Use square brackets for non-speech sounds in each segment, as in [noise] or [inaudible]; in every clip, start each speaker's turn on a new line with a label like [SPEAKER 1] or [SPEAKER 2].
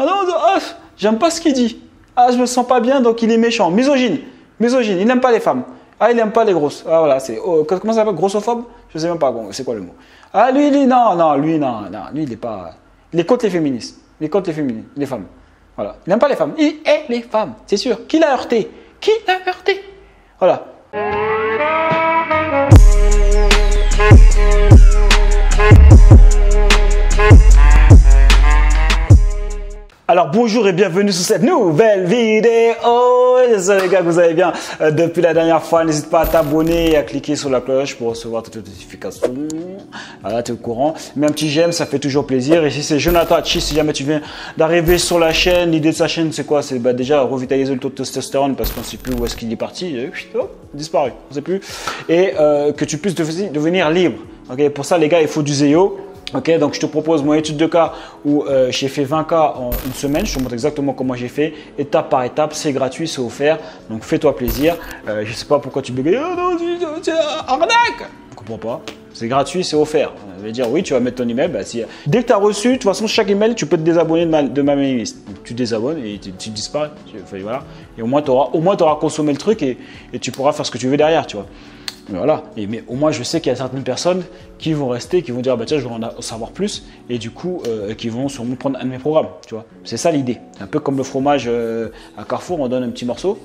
[SPEAKER 1] Ah non, ah, j'aime pas ce qu'il dit. Ah, je me sens pas bien, donc il est méchant. Misogyne. Misogyne. Il n'aime pas les femmes. Ah, il n'aime pas les grosses. Ah, voilà, c'est. oh, comment ça s'appelle? Grossophobe? Je sais même pas, bon, c'est quoi le mot Ah, lui, lui, non, non, lui, non, non, lui, il est pas. Il est contre les féministes. Il est contre les féministes, les femmes. Voilà. Il n'aime pas les femmes. Il est les femmes, c'est sûr. Qui l'a heurté? Qui l'a heurté? Voilà. Alors bonjour et bienvenue sur cette nouvelle vidéo. J'espère les gars vous allez bien euh, depuis la dernière fois. N'hésite pas à t'abonner et à cliquer sur la cloche pour recevoir toutes les notifications. Voilà, tu es au courant. Mets un petit j'aime, ça fait toujours plaisir. Ici c'est Jonathan Hachi. Si jamais tu viens d'arriver sur la chaîne, l'idée de sa chaîne c'est quoi? C'est bah, déjà revitaliser le taux de testostérone parce qu'on ne sait plus où est-ce qu'il est parti. Oh, disparu, on ne sait plus. Et euh, que tu puisses devenir libre. Pour ça les gars, il faut du zéo. Ok, donc je te propose mon étude de cas où euh, j'ai fait 20 cas en une semaine. Je te montre exactement comment j'ai fait, étape par étape. C'est gratuit, c'est offert. Donc fais-toi plaisir. Euh, je ne sais pas pourquoi tu bégayes. Oh non, c'est arnaque Je comprends pas. C'est gratuit, c'est offert. Ça veut dire oui, tu vas mettre ton email. Bah. Dès que tu as reçu, de toute façon, chaque email, tu peux te désabonner de ma, de ma mailing list. Tu désabonnes et tu, tu disparais. voilà. Et au moins, tu auras, auras, consommé le truc et, et tu pourras faire ce que tu veux derrière, tu vois. Mais voilà. Et, mais au moins, je sais qu'il y a certaines personnes qui vont rester, qui vont dire, bah tiens, je veux en savoir plus, et du coup, euh, qui vont sûrement prendre un de mes programmes, tu vois. C'est ça l'idée. Un peu comme le fromage euh, à Carrefour, on donne un petit morceau.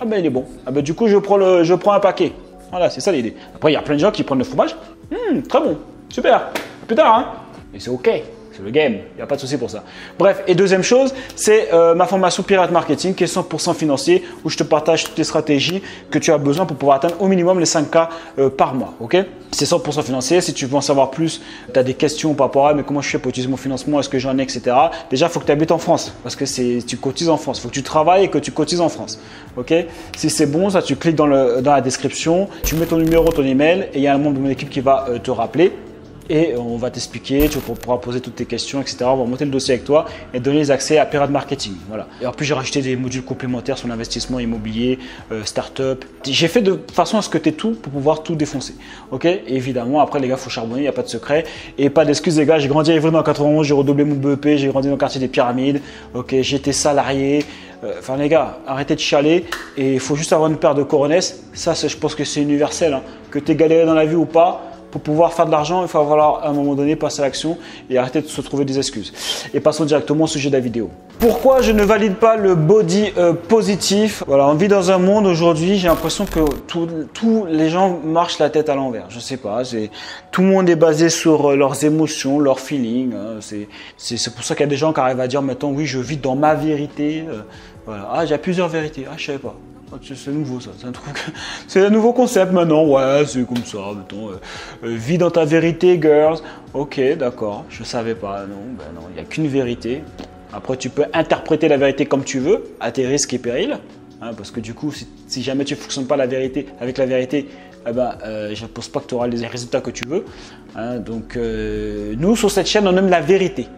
[SPEAKER 1] Ah ben il est bon. Ah ben du coup, je prends, le, je prends un paquet. Voilà, c'est ça l'idée. Après, il y a plein de gens qui prennent le fromage. Hum, très bon, super. plus tard, hein. Et c'est ok. C'est le game, il n'y a pas de souci pour ça. Bref, et deuxième chose, c'est euh, ma formation Pirate Marketing qui est 100% financier où je te partage toutes les stratégies que tu as besoin pour pouvoir atteindre au minimum les 5K euh, par mois. ok? C'est 100% financier. Si tu veux en savoir plus, tu as des questions par rapport à mais comment je fais pour utiliser mon financement, est-ce que j'en ai, etc. Déjà, il faut que tu habites en France parce que tu cotises en France. Il faut que tu travailles et que tu cotises en France. ok? Si c'est bon, ça, tu cliques dans, le, dans la description, tu mets ton numéro, ton email et il y a un membre de mon équipe qui va euh, te rappeler et on va t'expliquer, tu pourras poser toutes tes questions, etc. On va monter le dossier avec toi et donner les accès à Pirate Marketing. Voilà. Et en j'ai rajouté des modules complémentaires sur l'investissement immobilier, euh, start-up. J'ai fait de façon à ce que tu aies tout pour pouvoir tout défoncer. Ok? Évidemment, après, les gars, il faut charbonner, il n'y a pas de secret. Et pas d'excuses, les gars. J'ai grandi à Ivry dans 91, j'ai redoublé mon BEP, j'ai grandi dans le quartier des Pyramides. Ok J'étais salarié. Euh, enfin, les gars, arrêtez de chialer. Et il faut juste avoir une paire de coronesses. Ça, je pense que c'est universel. Hein. Que tu galéré dans la vie ou pas pour pouvoir faire de l'argent, il faut falloir à un moment donné passer à l'action et arrêter de se trouver des excuses. Et passons directement au sujet de la vidéo. Pourquoi je ne valide pas le body euh, positif? Voilà, on vit dans un monde aujourd'hui, j'ai l'impression que tous les gens marchent la tête à l'envers. Je sais pas, tout le monde est basé sur euh, leurs émotions, leurs feelings. Hein. c'est pour ça qu'il y a des gens qui arrivent à dire maintenant oui, je vis dans ma vérité. Euh. Ah, j'ai plusieurs vérités. Ah, je savais pas. Ah, c'est nouveau ça, c'est un truc. [laughs] C'est un nouveau concept maintenant, ouais, c'est comme ça, mettons. Euh, euh, vis dans ta vérité, girls. Ok, d'accord, je savais pas, non, ben non, il n'y a qu'une vérité. Après, tu peux interpréter la vérité comme tu veux, à tes risques et périls. Hein, parce que du coup, si, jamais tu ne fonctionnes pas la vérité, avec la vérité, eh ben, euh, je ne pense pas que tu auras les résultats que tu veux. Hein. donc, nous, sur cette chaîne, on aime la vérité.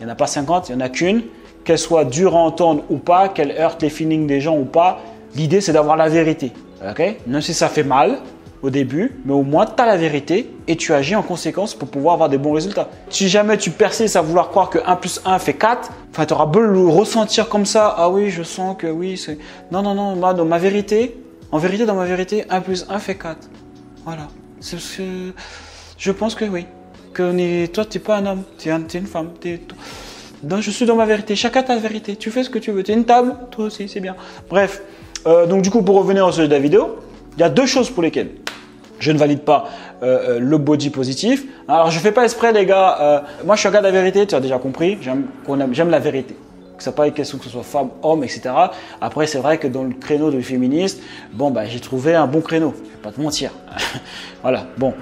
[SPEAKER 1] Il n'y en a pas 50, il n'y en a qu'une. Qu'elle soit dure à entendre ou pas, qu'elle heurte les feelings des gens ou pas, L'idée, c'est d'avoir la vérité. ok? Même si ça fait mal au début, mais au moins tu as la vérité et tu agis en conséquence pour pouvoir avoir des bons résultats. Si jamais tu persistes à vouloir croire que 1 plus 1 fait 4, enfin, tu auras beau le ressentir comme ça. Ah oui, je sens que oui, c'est. Non, non, non, dans ma vérité, en vérité, dans ma vérité, 1 plus 1 fait 4. Voilà. C'est ce que. Je pense que oui. Que toi, tu pas un homme, tu es, une femme. Non, je suis dans ma vérité. Chacun ta vérité. Tu fais ce que tu veux. Tu es une table, toi aussi, c'est bien. Bref. Euh, donc du coup, pour revenir au sujet de la vidéo, il y a deux choses pour lesquelles je ne valide pas euh, euh, le body positif. Alors je fais pas exprès les gars. moi je suis un gars de la vérité, tu as déjà compris. J'aime la vérité. Que pas question que ce soit femme, homme, etc. Après c'est vrai que dans le créneau de féministe, bon bah j'ai trouvé un bon créneau. Je vais pas te mentir. [laughs] voilà. Bon.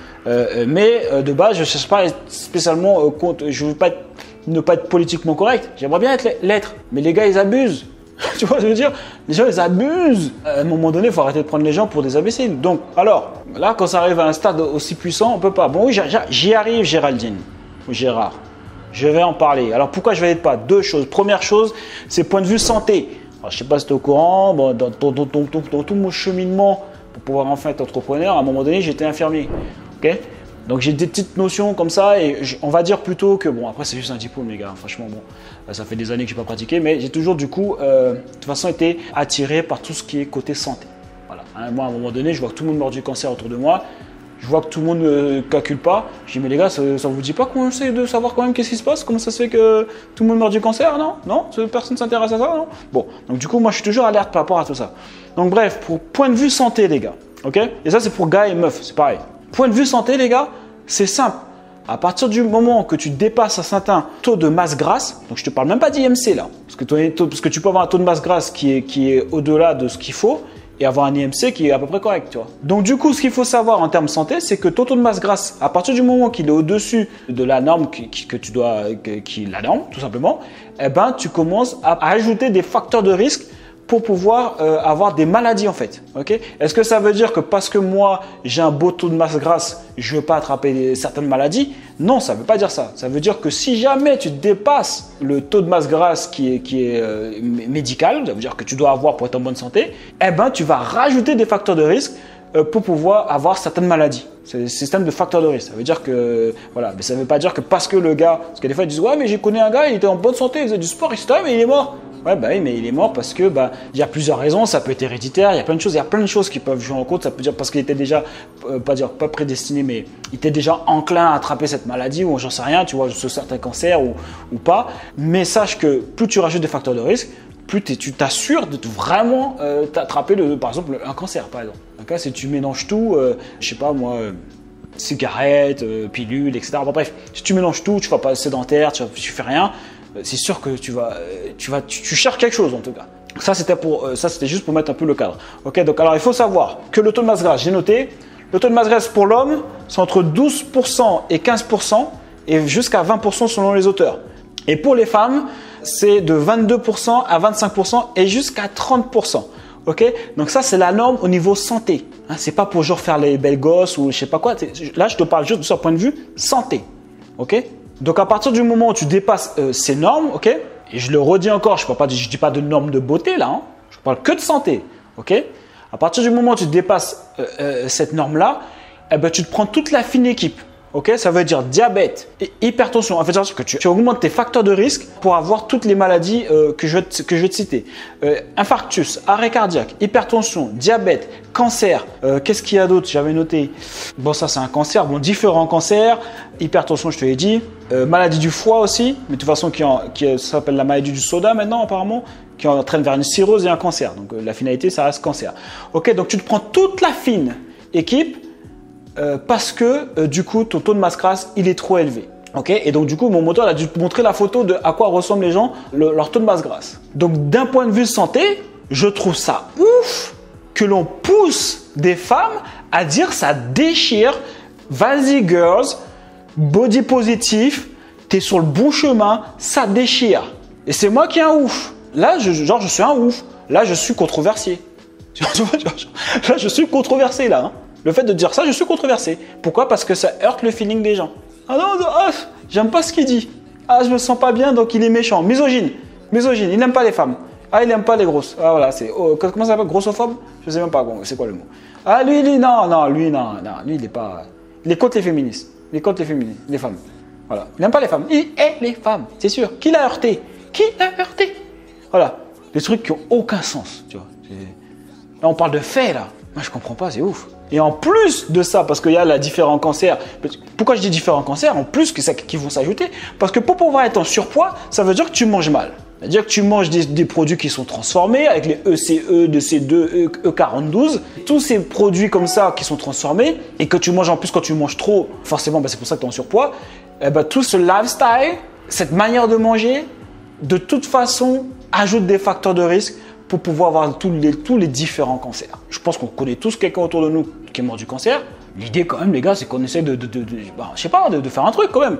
[SPEAKER 1] mais de base je cherche pas spécialement contre. Je veux pas ne pas être politiquement correct. J'aimerais bien être l'être. Mais les gars ils abusent. [laughs] tu vois, je veux dire, les gens, ils abusent. À un moment donné, il faut arrêter de prendre les gens pour des imbéciles. Donc, alors, là, quand ça arrive à un stade aussi puissant, on peut pas. Bon, oui, j'y arrive, Géraldine, ou Gérard. Je vais en parler. Alors, pourquoi je vais être pas? Deux choses. Première chose, c'est point de vue santé. Alors, je sais pas si tu es au courant, bon, dans, tout mon cheminement pour pouvoir enfin être entrepreneur, à un moment donné, j'étais infirmier. ok? Donc j'ai des petites notions comme ça et on va dire plutôt que, bon, après c'est juste un diplôme, les gars, franchement, bon, euh, ça fait des années que je n'ai pas pratiqué, mais j'ai toujours du coup, euh, de toute façon, été attiré par tout ce qui est côté santé. Voilà. Hein, moi, à un moment donné, je vois que tout le monde meurt du cancer autour de moi. Je vois que tout le monde ne calcule pas. Je dis, mais les gars, ça, vous dit pas qu'on essaie de savoir quand même qu'est-ce qui se passe? Comment ça se fait que tout le monde meurt du cancer? Non? Non? Personne ne s'intéresse à ça? Non? Bon, donc du coup, moi, je suis toujours alerte par rapport à tout ça. Donc, bref, pour point de vue santé, les gars, ok? Et ça, c'est pour gars et meufs, c'est pareil. Point de vue santé, les gars, c'est simple. À partir du moment que tu dépasses un certain taux de masse grasse, donc je te parle même pas d'IMC là, parce que, parce que tu peux avoir un taux de masse grasse qui est, qui est au-delà de ce qu'il faut et avoir un IMC qui est à peu près correct, tu vois. Donc du coup, ce qu'il faut savoir en termes santé, c'est que ton taux de masse grasse, à partir du moment qu'il est au-dessus de la norme que tu dois, qui la norme, tout simplement, eh ben tu commences à ajouter des facteurs de risque pour pouvoir euh, avoir des maladies en fait. ok? Est-ce que ça veut dire que parce que moi j'ai un beau taux de masse grasse, je ne veux pas attraper certaines maladies? Non, ça ne veut pas dire ça. Ça veut dire que si jamais tu dépasses le taux de masse grasse qui est, qui est euh, médical, ça veut dire que tu dois avoir pour être en bonne santé, eh ben tu vas rajouter des facteurs de risque euh, pour pouvoir avoir certaines maladies. C'est le système de facteurs de risque. Ça veut dire que, voilà, mais ça ne veut pas dire que parce que le gars, parce que des fois ils disent, ouais, mais j'ai connu un gars, il était en bonne santé, il faisait du sport, etc., mais il est mort. Ouais, bah oui, mais il est mort parce que bah il y a plusieurs raisons. Ça peut être héréditaire. Il y a plein de choses. Il y a plein de choses qui peuvent jouer en compte. Ça peut dire parce qu'il était déjà euh, pas dire pas prédestiné, mais il était déjà enclin à attraper cette maladie ou j'en sais rien. Tu vois, sur certains cancers ou, ou pas. Mais sache que plus tu rajoutes des facteurs de risque, plus tu t'assures de vraiment euh, t'attraper le, par exemple un cancer par exemple. si tu mélanges tout, euh, je sais pas moi. cigarettes, pilules, etc. bref, si tu mélanges tout, tu vas pas sédentaire, tu, tu fais rien, euh, c'est sûr que tu vas, euh, tu vas, tu, cherches quelque chose en tout cas. Ça c'était pour, euh, ça c'était juste pour mettre un peu le cadre. Ok, donc alors il faut savoir que le taux de masse grasse, j'ai noté, le taux de masse grasse pour l'homme, c'est entre 12% et 15% et jusqu'à 20% selon les auteurs. Et pour les femmes, c'est de 22% à 25% et jusqu'à 30%. Ok Donc ça, c'est la norme au niveau santé. Hein, c'est pas pour genre faire les belles gosses ou je sais pas quoi. Là, je te parle juste de ce point de vue santé. Ok donc à partir du moment où tu dépasses euh, ces normes, ok, et je le redis encore, je ne dis pas de normes de beauté là, hein, je parle que de santé, ok. À partir du moment où tu dépasses euh, euh, cette norme là, eh ben, tu te prends toute la fine équipe. Ok, ça veut dire diabète et hypertension. En fait, c'est que tu, augmentes tes facteurs de risque pour avoir toutes les maladies que, je, que je vais te citer. infarctus, arrêt cardiaque, hypertension, diabète, cancer. Qu'est-ce qu'il y a d'autre? J'avais noté. Bon, ça c'est un cancer. Bon, différents cancers. Hypertension, je te l'ai dit. Euh, maladie du foie aussi, mais de toute façon qui, qui s'appelle la maladie du soda maintenant apparemment, qui entraîne vers une cirrhose et un cancer. Donc euh, la finalité, ça reste cancer. Ok, donc tu te prends toute la fine équipe euh, parce que du coup ton taux de masse grasse il est trop élevé. Ok, et donc du coup mon moteur a dû te montrer la photo de à quoi ressemblent les gens leur taux de masse grasse. Donc d'un point de vue santé, je trouve ça ouf que l'on pousse des femmes à dire ça déchire. Vas-y girls, body positif, tu es sur le bon chemin, ça déchire. Et c'est moi qui ai un ouf. Là, je, genre, je suis un ouf. Là, je suis controversé. [laughs] Là, je suis controversé, là. Hein. Le fait de dire ça, je suis controversé. Pourquoi? Parce que ça heurte le feeling des gens. Ah non, ah, j'aime pas ce qu'il dit. Ah, je me sens pas bien, donc il est méchant. Misogyne. Misogyne, il n'aime pas les femmes. Ah, il n'aime pas les grosses. Ah, voilà, c'est. Oh, comment ça s'appelle? Grossophobe? Je sais même pas, c'est quoi le mot. Ah, lui, lui, non, non, lui, non, non, lui, il est pas. Il est contre les féministes. Il est contre les féminines, les femmes. Voilà. Il n'aime pas les femmes. Il est les femmes, c'est sûr. Qui l'a heurté? Qui l'a heurté? Voilà. Des trucs qui n'ont aucun sens, tu vois. Là, on parle de faits, là. Moi, je comprends pas, c'est ouf. Et en plus de ça, parce qu'il y a la différents cancers, pourquoi je dis différents cancers En plus que ça, qui vont s'ajouter, parce que pour pouvoir être en surpoids, ça veut dire que tu manges mal. C'est-à-dire que tu manges des, produits qui sont transformés avec les ECE, de C2, E42, tous ces produits comme ça qui sont transformés et que tu manges en plus quand tu manges trop, forcément, bah, c'est pour ça que tu es en surpoids. Eh ben, tout ce lifestyle, cette manière de manger, de toute façon, ajoute des facteurs de risque pour pouvoir avoir tous les différents cancers. Je pense qu'on connaît tous quelqu'un autour de nous qui est mort du cancer. L'idée quand même, les gars, c'est qu'on essaie de, de, de, bah, je sais pas, de, faire un truc quand même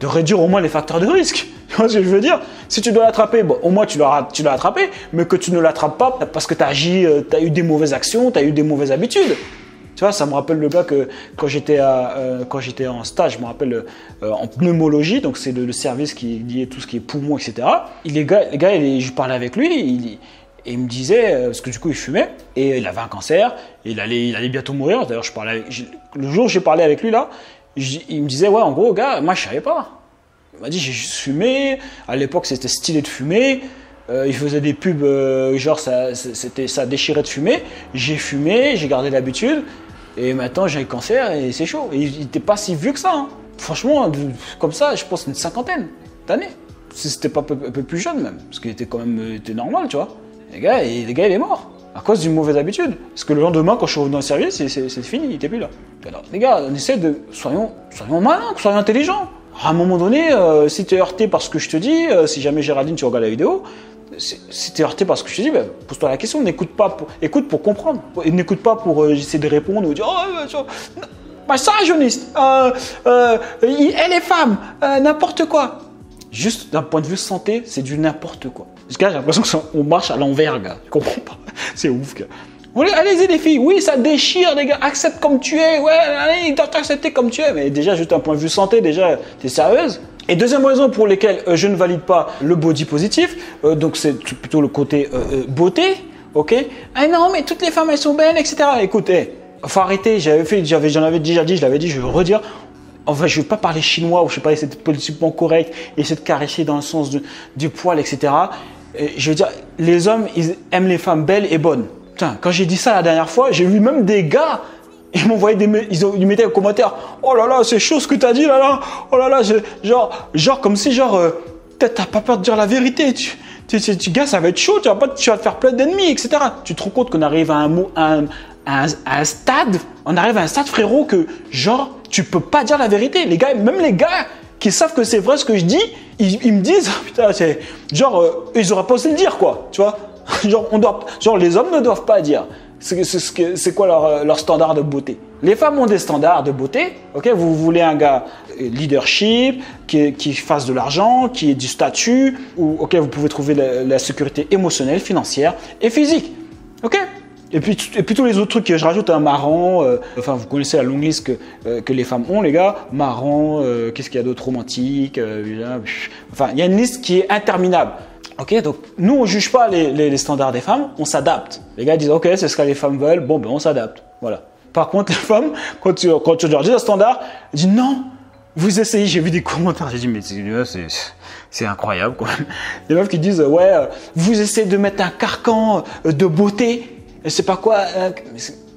[SPEAKER 1] de réduire au moins les facteurs de risque. [laughs] Tu vois ce que je veux dire? Si tu dois l'attraper, au moins tu l'as, tu attrapé, mais que tu ne l'attrapes pas parce que tu as agi, euh, tu as eu des mauvaises actions, tu as eu des mauvaises habitudes. Tu vois, ça me rappelle le gars que quand j'étais, euh, en stage, je me rappelle euh, en pneumologie, donc c'est le, service qui lié tout ce qui est poumon, etc. Il, les gars, les gars je parlais avec lui, il, et il me disait, parce que du coup il fumait, et il avait un cancer, et il allait, il allait bientôt mourir. D'ailleurs, je parlais le jour où j'ai parlé avec lui là, il me disait, ouais, en gros, gars, moi, je savais pas. Il m'a dit, j'ai juste fumé. À l'époque, c'était stylé de fumer. Euh, il faisait des pubs, euh, genre, ça, ça déchirait de fumer. J'ai fumé, j'ai gardé l'habitude. Et maintenant, j'ai un cancer et c'est chaud. Et il n'était pas si vieux que ça. Hein. Franchement, comme ça, je pense une cinquantaine d'années. Si c'était pas un peu, plus jeune même. Parce qu'il était quand même était normal, tu vois. Les gars, les gars, il est mort. À cause d'une mauvaise habitude. Parce que le lendemain, quand je suis revenu dans le service, c'est fini, il était plus là. Alors, les gars, on essaie de. Soyons, soyons malins, soyons intelligents. À un moment donné, euh, si tu es heurté par ce que je te dis, euh, si jamais Géraldine, tu regardes la vidéo, si tu es heurté par ce que je te dis, ben, pose-toi la question, n'écoute pas pour, écoute pour comprendre. N'écoute pas pour euh, essayer de répondre ou dire Oh, ça, jeuniste, elle est femme, n'importe quoi. Juste d'un point de vue santé, c'est du n'importe quoi. Parce que j'ai l'impression qu'on marche à l'envers, gars. Je comprends pas? [laughs] C'est ouf, gars. Allez-y les filles, oui ça déchire les gars, accepte comme tu es, ouais, allez, ils doivent t'accepter comme tu es. Mais déjà, juste un point de vue santé, déjà, t'es sérieuse? Et deuxième raison pour laquelle euh, je ne valide pas le body positif, euh, donc c'est plutôt le côté euh, beauté, ok? Ah non, mais toutes les femmes elles sont belles, etc. Écoutez, faut arrêter, j'avais fait, j'en avais déjà dit, je l'avais dit, je vais redire. Enfin, je ne vais pas parler chinois ou je sais pas, c'est politiquement correct, essayer de caresser dans le sens du poil, etc. je veux dire, les hommes, ils aiment les femmes belles et bonnes. Putain, quand j'ai dit ça la dernière fois, j'ai vu même des gars, ils m'envoyaient des, ils, ils mettaient un commentaire, oh là là, c'est chaud ce que tu as dit là là, oh là là, genre, genre comme si genre, euh, peut-être t'as pas peur de dire la vérité, tu, tu, gars, ça va être chaud, tu vas pas, tu vas te faire plein d'ennemis, etc. Tu te rends compte qu'on arrive à un, mot, un, un, stade, on arrive à un stade frérot que genre, tu peux pas dire la vérité. Les gars, même les gars qui savent que c'est vrai ce que je dis, ils, me disent, [laughs] putain, c'est genre, euh, ils auraient pas osé le dire quoi, tu vois? [laughs] genre, on doit, genre, les hommes ne doivent pas dire. C'est quoi leur, leur, standard de beauté Les femmes ont des standards de beauté. Ok, vous voulez un gars euh, leadership, qui, qui fasse de l'argent, qui ait du statut, ou ok, vous pouvez trouver la, la sécurité émotionnelle, financière et physique. Ok? Et puis, tous les autres trucs que je rajoute, un marrant, euh, enfin vous connaissez la longue liste que, euh, les femmes ont les gars, marrant, qu'est-ce qu'il y a d'autre romantique, enfin il y a une liste qui est interminable. Ok, donc nous on juge pas les, standards des femmes, on s'adapte. Les gars disent ok, c'est ce que les femmes veulent, bon ben on s'adapte. Voilà. Par contre les femmes, quand tu, quand tu leur dis un standard, elles disent non, vous essayez, j'ai vu des commentaires, j'ai dit mais c'est incroyable quoi. [laughs] Les meufs qui disent ouais, euh, vous essayez de mettre un carcan euh, de beauté, c'est pas quoi. Euh,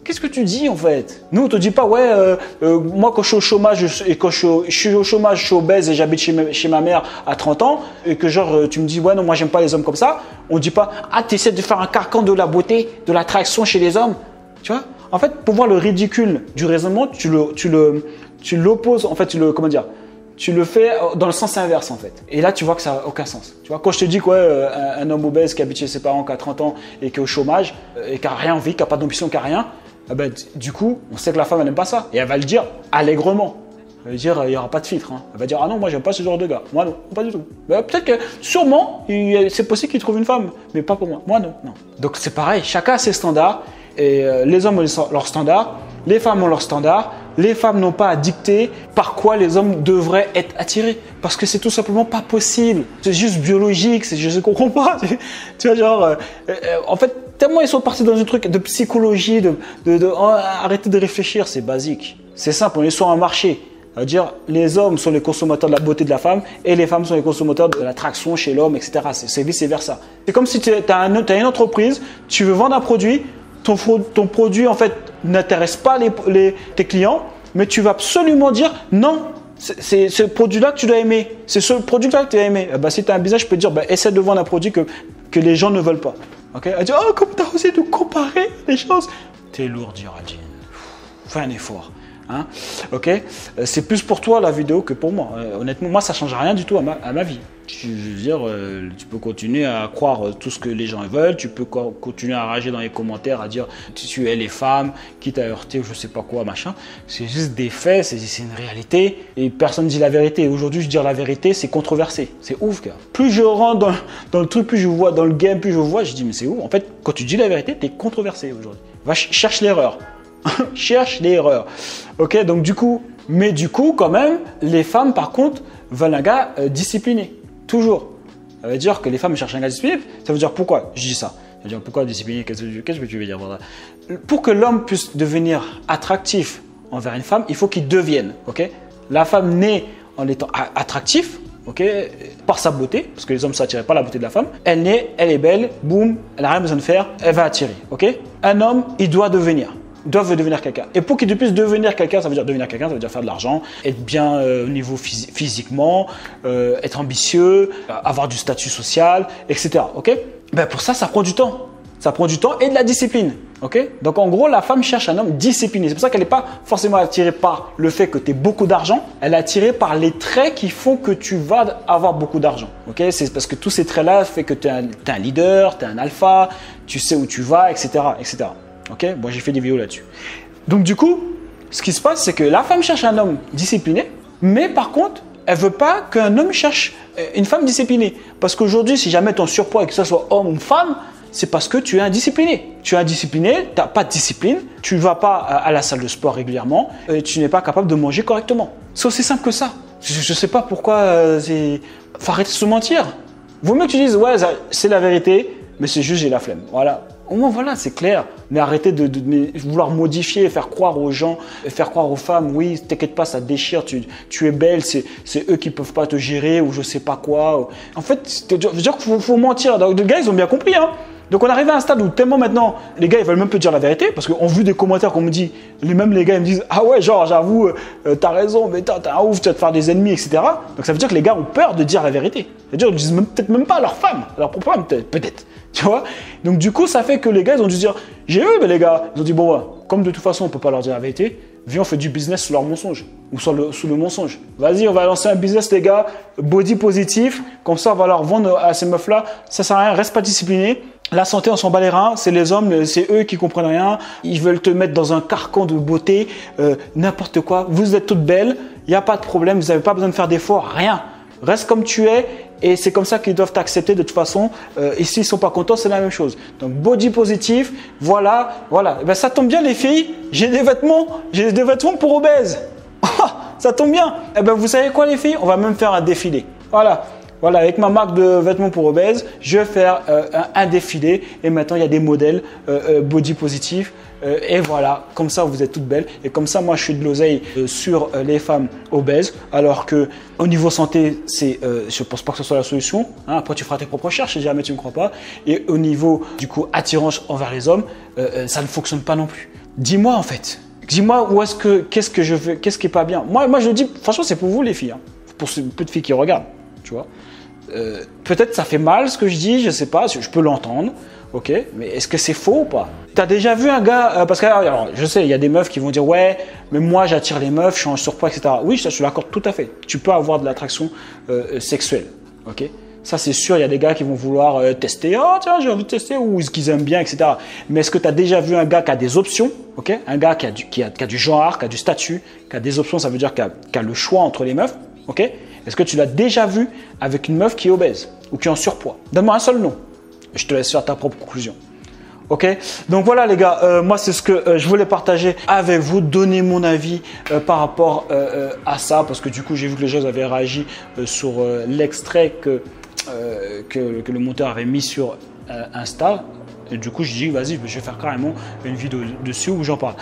[SPEAKER 1] Qu'est-ce que tu dis en fait? Nous, on te dit pas, ouais, euh, euh, moi quand je suis au chômage et quand je, suis au chômage, je suis obèse et j'habite chez, ma mère à 30 ans et que genre tu me dis, ouais, non, moi j'aime pas les hommes comme ça. On dit pas, ah, tu essaies de faire un carcan de la beauté, de l'attraction chez les hommes. Tu vois? En fait, pour voir le ridicule du raisonnement, tu le, tu le, tu l'opposes, en fait, tu le, comment dire tu le fais dans le sens inverse en fait. Et là, tu vois que ça n'a aucun sens. Tu vois, quand je te dis quoi, un, homme obèse qui habite chez ses parents, qui a 30 ans et qui est au chômage et qui n'a rien envie, qui n'a pas d'ambition, qui n'a rien, ah ben, du coup, on sait que la femme, elle n'aime pas ça. Et elle va le dire allègrement. Elle va dire, il n'y aura pas de filtre. Hein. Elle va dire, ah non, moi, j'aime pas ce genre de gars. Moi, non, pas du tout. Ben, peut-être que, sûrement, c'est possible qu'il trouve une femme, mais pas pour moi. Moi, non. non. Donc, c'est pareil. Chacun a ses standards. Et euh, les hommes ont leurs standards. Les femmes ont leurs standards. Les femmes n'ont pas à dicter par quoi les hommes devraient être attirés. Parce que c'est tout simplement pas possible. C'est juste biologique. Je ne comprends pas. [laughs] tu vois, genre, euh, euh, en fait, tellement ils sont partis dans un truc de psychologie, de, de, oh, arrêter de réfléchir, c'est basique. C'est simple, on est sur un marché. C'est-à-dire, les hommes sont les consommateurs de la beauté de la femme et les femmes sont les consommateurs de l'attraction chez l'homme, etc. C'est vice-versa. C'est comme si tu as, une entreprise, tu veux vendre un produit, ton, produit, en fait, n'intéresse pas tes clients, mais tu vas absolument dire non, c'est ce produit-là que tu dois aimer. C'est ce produit-là que tu dois aimer. bah, si tu as un business, je peux te dire, bah, essaie de vendre un produit que, les gens ne veulent pas. Elle dit Oh, comme t'as osé nous comparer les choses T'es lourd, Géraldine. Fais un effort. Hein euh, C'est plus pour toi la vidéo que pour moi. Euh, honnêtement, moi, ça change rien du tout à ma, vie. Je, veux dire, euh, tu peux continuer à croire tout ce que les gens veulent, tu peux continuer à rager dans les commentaires, à dire tu es les femmes, qui t'a heurté je sais pas quoi, machin. C'est juste des faits, c'est une réalité et personne ne dit la vérité. Aujourd'hui, je dire la vérité, c'est controversé. C'est ouf, gars. Plus je rentre dans, le truc, plus je vois dans le game, plus je vois, je dis mais c'est ouf. En fait, quand tu dis la vérité, tu es controversé aujourd'hui. Va cherche l'erreur. [laughs] cherche l'erreur. Ok, donc du coup, mais du coup, quand même, les femmes, par contre, veulent un gars euh, discipliné. Toujours. Ça veut dire que les femmes cherchent un gars discipliné. Ça veut dire pourquoi je dis ça? Ça veut dire pourquoi discipliné Qu'est-ce que tu veux dire Pour que l'homme puisse devenir attractif envers une femme, il faut qu'il devienne. Ok? La femme naît en étant attractif, ok, par sa beauté, parce que les hommes ne s'attiraient pas la beauté de la femme. Elle naît, elle est belle, boum, elle n'a rien besoin de faire, elle va attirer, ok? Un homme, il doit devenir doivent devenir quelqu'un. Et pour qu'ils puissent devenir quelqu'un, ça veut dire devenir quelqu'un, ça veut dire faire de l'argent, être bien euh, au niveau physiquement, euh, être ambitieux, euh, avoir du statut social, etc. Ok? Ben Pour ça, ça prend du temps. Ça prend du temps et de la discipline. ok? Donc en gros, la femme cherche un homme discipliné. C'est pour ça qu'elle n'est pas forcément attirée par le fait que tu aies beaucoup d'argent. Elle est attirée par les traits qui font que tu vas avoir beaucoup d'argent. ok? C'est parce que tous ces traits-là font que tu es, un leader, tu es un alpha, tu sais où tu vas, etc. etc. Ok Bon, j'ai fait des vidéos là-dessus. Donc, du coup, ce qui se passe, c'est que la femme cherche un homme discipliné, mais par contre, elle veut pas qu'un homme cherche euh, une femme disciplinée. Parce qu'aujourd'hui, si jamais es surpoids et que ce soit homme ou femme, c'est parce que tu es indiscipliné. Tu es indiscipliné, tu n'as pas de discipline, tu ne vas pas à la salle de sport régulièrement, et tu n'es pas capable de manger correctement. C'est aussi simple que ça. Je ne sais pas pourquoi. Euh, c'est... faut arrêter de se mentir. Vaut mieux que tu dises, ouais, c'est la vérité, mais c'est juste j'ai la flemme. Voilà. Au moins, voilà, c'est clair. Mais arrêtez de, vouloir modifier, faire croire aux gens, faire croire aux femmes, oui, t'inquiète pas, ça déchire, tu, es belle, c'est eux qui peuvent pas te gérer ou je sais pas quoi. En fait, je veux dire qu'il faut, mentir. les gars, ils ont bien compris. Hein. Donc on arrive à un stade où tellement maintenant, les gars ils veulent même plus dire la vérité, parce qu'on vu des commentaires qu'on me dit, les mêmes les gars ils me disent, ah ouais, genre j'avoue, euh, t'as raison, mais t'es un ouf, tu vas te faire des ennemis, etc. Donc ça veut dire que les gars ont peur de dire la vérité. C'est-à-dire qu'ils disent peut-être même pas à leur femme, à leur propre femme, peut-être. [laughs] Tu vois Donc du coup, ça fait que les gars, ils ont dû dire, j'ai eu, mais les gars, ils ont dit, bon, ouais, comme de toute façon, on peut pas leur dire la vérité, viens, on fait du business sous leur mensonge, ou sous le, sous le mensonge. Vas-y, on va lancer un business, les gars, body positif, comme ça, on va leur vendre à ces meufs-là, ça sert à rien, reste pas discipliné. La santé, on s'en bat les reins, c'est les hommes, c'est eux qui comprennent rien, ils veulent te mettre dans un carcan de beauté, euh, n'importe quoi, vous êtes toutes belles, il n'y a pas de problème, vous n'avez pas besoin de faire d'efforts, rien. Reste comme tu es et c'est comme ça qu'ils doivent t'accepter de toute façon. Euh, et s'ils sont pas contents, c'est la même chose. Donc body positif, voilà, voilà. Eh ben, ça tombe bien les filles, j'ai des vêtements, j'ai des vêtements pour obèses. [laughs] ça tombe bien. Et eh ben vous savez quoi les filles? On va même faire un défilé. Voilà. Voilà, avec ma marque de vêtements pour obèses, je vais faire euh, un, défilé et maintenant il y a des modèles euh, body positif euh, et voilà, comme ça vous êtes toutes belles. Et comme ça, moi je suis de l'oseille euh, sur euh, les femmes obèses. Alors que au niveau santé, c'est, je pense pas que ce soit la solution. Hein. Après, tu feras tes propres recherches si jamais tu ne crois pas. Et au niveau du coup attirance envers les hommes, ça ne fonctionne pas non plus. Dis-moi en fait. Dis-moi où est-ce que qu'est-ce que je veux, qu'est-ce qui est pas bien? Moi, moi je dis, franchement, c'est pour vous les filles, hein. pour ce peu de filles qui regardent, tu vois. peut-être ça fait mal ce que je dis, je sais pas, je peux l'entendre. Ok, mais est-ce que c'est faux ou pas? T'as déjà vu un gars, euh, parce que je sais, il y a des meufs qui vont dire ouais, mais moi j'attire les meufs, je suis en surpoids, etc. Oui, je, je l'accorde tout à fait. Tu peux avoir de l'attraction euh, sexuelle, ok ça, c'est sûr, il y a des gars qui vont vouloir euh, tester. Oh, tiens, j'ai envie de tester, ou ce qu'ils aiment bien, etc. Mais est-ce que tu as déjà vu un gars qui a des options? Ok Un gars qui a, du, qui, a, qui a, du genre, qui a du statut, qui a des options, ça veut dire qu'il a, a, le choix entre les meufs? ok Est-ce que tu l'as déjà vu avec une meuf qui est obèse ou qui est en surpoids? Donne-moi un seul nom. Je te laisse faire ta propre conclusion. Ok? Donc voilà les gars, euh, moi c'est ce que euh, je voulais partager avec vous, donner mon avis euh, par rapport à ça, parce que du coup j'ai vu que les gens avaient réagi sur l'extrait que, que, que, le monteur avait mis sur Insta. Et du coup, je dis, vas-y, je vais faire carrément une vidéo dessus où j'en parle.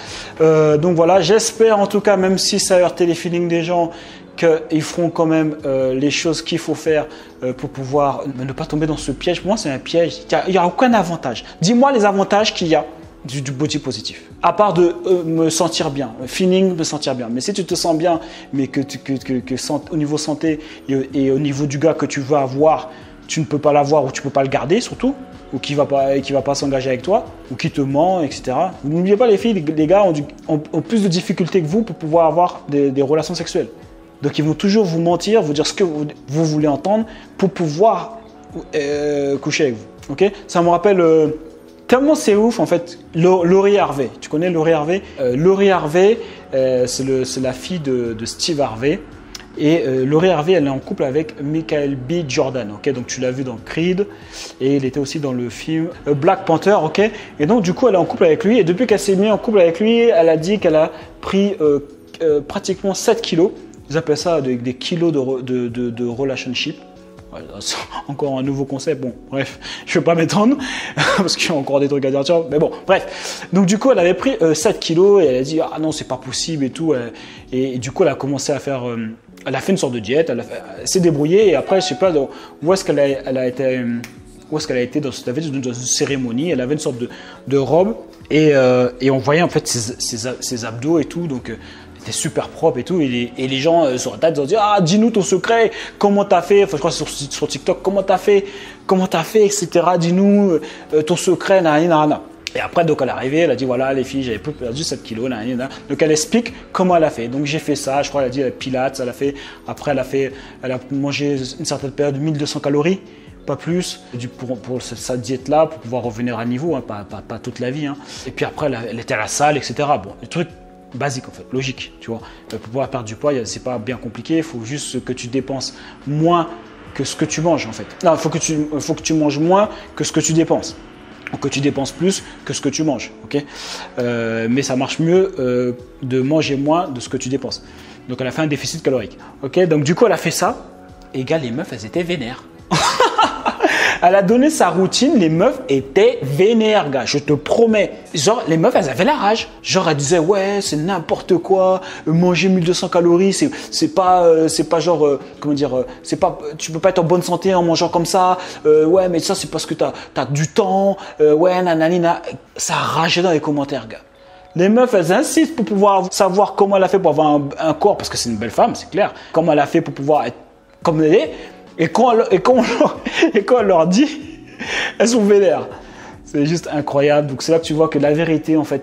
[SPEAKER 1] donc voilà, j'espère en tout cas, même si ça a heurté les feelings des gens, qu'ils feront quand même euh, les choses qu'il faut faire euh, pour pouvoir ne pas tomber dans ce piège. Pour moi, c'est un piège. Il n'y a, aucun avantage. Dis-moi les avantages qu'il y a du, body positif. À part de euh, me sentir bien, feeling, me sentir bien. Mais si tu te sens bien, mais que, au niveau santé et, au niveau du gars que tu veux avoir, tu ne peux pas l'avoir ou tu ne peux pas le garder surtout, ou qui va pas, qui va pas s'engager avec toi, ou qui te ment, etc. N'oubliez pas, les filles, les gars ont, plus de difficultés que vous pour pouvoir avoir des relations sexuelles. Donc ils vont toujours vous mentir, vous dire ce que vous, voulez entendre pour pouvoir euh, coucher avec vous. Ok? Ça me rappelle euh, tellement c'est ouf en fait. Laurie Harvey, tu connais Laurie Harvey? Euh, Laurie Harvey, c'est la fille de, Steve Harvey. Et Laurie Harvey, elle est en couple avec Michael B. Jordan, ok? Donc tu l'as vu dans Creed, et il était aussi dans le film Black Panther, ok? Et donc du coup, elle est en couple avec lui, et depuis qu'elle s'est mise en couple avec lui, elle a dit qu'elle a pris pratiquement 7 kilos ils appellent ça des, kilos de, de, de, relationship. [laughs] Encore un nouveau concept. Bon, bref, [laughs] je ne vais pas m'étendre [laughs] parce qu'il y a encore des trucs à dire. Mais bon, bref. Donc, du coup, elle avait pris 7 kilos et elle a dit Ah non, c'est pas possible et tout. Et, du coup, elle a commencé à faire. elle a fait une sorte de diète, elle, s'est débrouillée et après, je sais pas où est-ce qu'elle a, elle a été où est-ce qu'elle a été dans, dans, une cérémonie. Elle avait une sorte de, robe et, et, on voyait en fait ses, ses, abdos et tout. Donc, c'était super propre et tout. Et les, gens euh, sur la tête ils ont dit Ah, dis-nous ton secret, comment t'as fait Enfin, je crois sur, sur TikTok, comment t'as fait Comment t'as fait, etc. Dis-nous euh, ton secret, nanana. Et après, donc, elle est arrivée, elle a dit voilà, les filles, j'avais perdu 7 kilos. Donc, elle explique comment elle a fait. Donc, j'ai fait ça. Je crois qu'elle a dit elle a pilates. Elle a fait, après, elle a, fait, elle a mangé une certaine période 1200 calories, pas plus, pour, pour sa diète-là, pour pouvoir revenir à niveau, hein, pas, pas, toute la vie. Hein. Et puis après, elle, elle, était à la salle, etc. Bon, le truc basique en fait, logique, tu vois. Euh, pour pouvoir perdre du poids, c'est pas bien compliqué, il faut juste que tu dépenses moins que ce que tu manges en fait. Non, il faut que tu, faut que tu manges moins que ce que tu dépenses. Ou que tu dépenses plus que ce que tu manges, ok? Euh, Mais ça marche mieux euh, de manger moins de ce que tu dépenses. Donc elle a fait un déficit calorique, ok? Donc du coup elle a fait ça, et gars les meufs elles étaient vénères. Elle a donné sa routine, les meufs étaient vénères, gars, je te promets. Genre, les meufs, elles avaient la rage. Genre, elles disaient, ouais, c'est n'importe quoi, manger 1200 calories, c'est, pas, euh, c'est pas genre, euh, comment dire, euh, c'est pas, tu peux pas être en bonne santé en mangeant comme ça. ouais, mais ça, c'est parce que t'as, as du temps. ouais, nananina. Ça rageait dans les commentaires, gars. Les meufs, elles insistent pour pouvoir savoir comment elle a fait pour avoir un corps, parce que c'est une belle femme, c'est clair. Comment elle a fait pour pouvoir être comme elle est. Et quand, et quand, [laughs] et quand elle leur dit, elles sont vénères. C'est juste incroyable. Donc c'est là que tu vois que la vérité, en fait,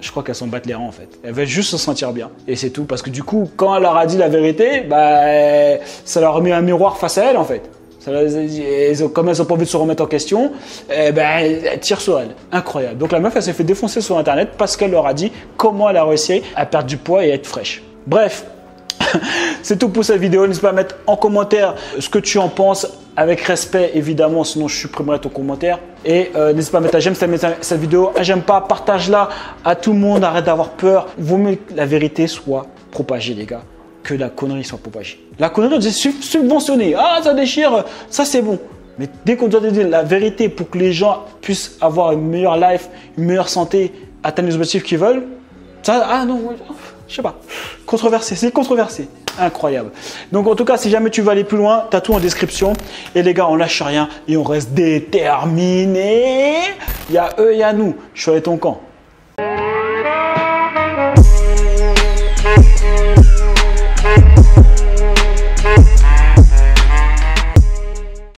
[SPEAKER 1] je crois qu'elles s'en battent les rangs en fait. Elles veulent juste se sentir bien. Et c'est tout. Parce que du coup, quand elle leur a dit la vérité, bah, ça leur mis un miroir face à elle en fait. Ça, comme elles n'ont pas envie de se remettre en question, eh ben, elles tirent sur elle. Incroyable. Donc la meuf, elle s'est fait défoncer sur Internet parce qu'elle leur a dit comment elle a réussi à perdre du poids et à être fraîche. Bref, [laughs] c'est tout pour cette vidéo. N'hésite pas à mettre en commentaire ce que tu en penses avec respect évidemment, sinon je supprimerai ton commentaire. Et euh, n'hésite pas à mettre un j'aime cette vidéo, un j'aime pas, partage-la à tout le monde, arrête d'avoir peur. Vaut mieux que la vérité soit propagée les gars, que la connerie soit propagée. La connerie, c'est subventionné. Ah, ça déchire, ça c'est bon. Mais dès qu'on doit dire la vérité pour que les gens puissent avoir une meilleure life, une meilleure santé, atteindre les objectifs qu'ils veulent, ça, ah non, je sais pas. Controversé, c'est controversé. Incroyable. Donc en tout cas, si jamais tu veux aller plus loin, t'as tout en description. Et les gars, on lâche rien et on reste déterminé. Il y a eux, il y a nous. Je suis ton camp.